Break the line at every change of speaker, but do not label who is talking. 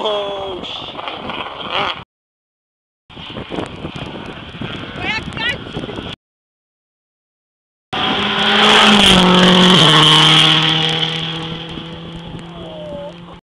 Oh, shit.